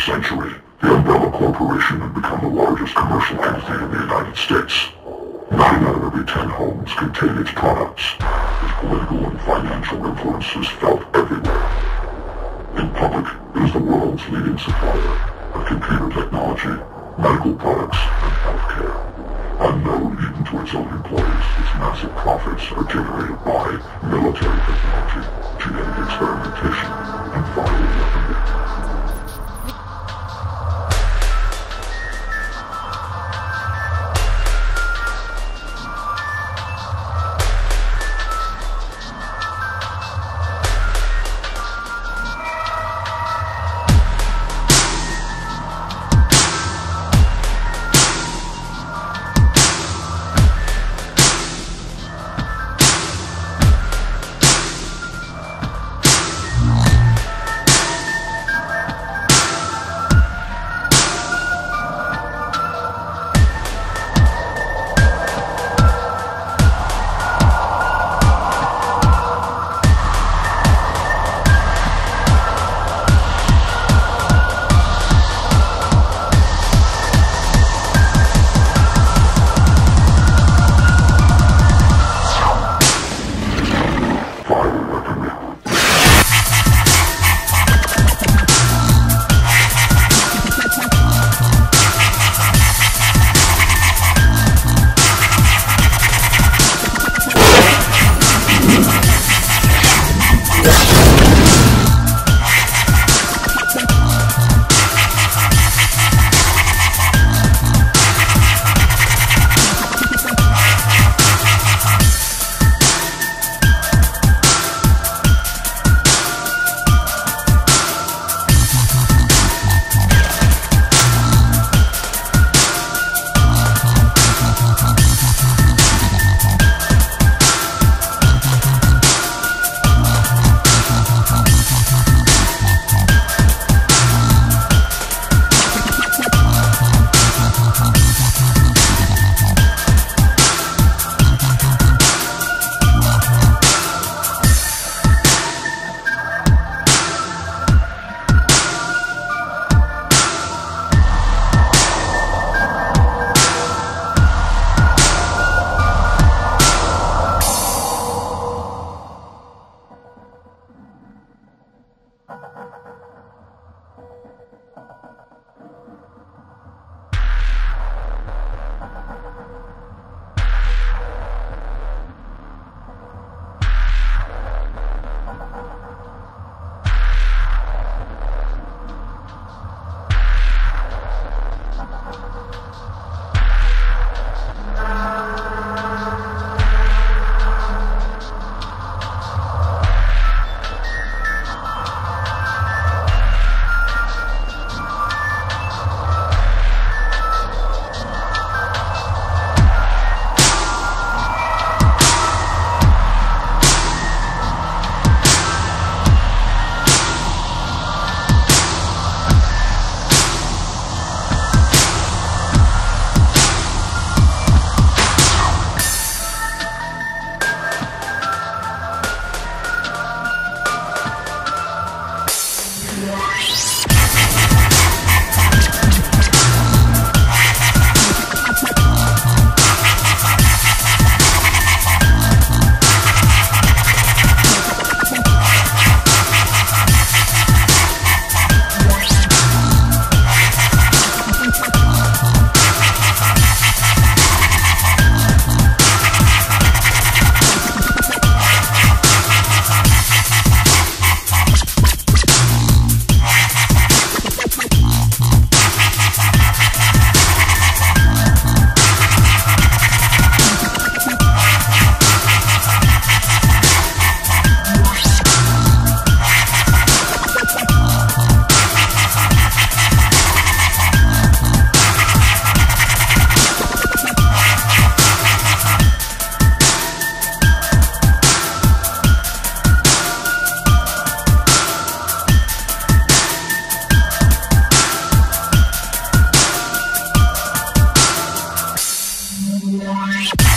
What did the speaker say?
21st century, the Umbrella Corporation had become the largest commercial entity in the United States. Nine out of every ten homes contain its products. Its political and financial influence is felt everywhere. In public, it is the world's leading supplier of computer technology, medical products, and healthcare. Unknown even to its own employees, its massive profits are generated by military technology, genetic weaponry. Bye.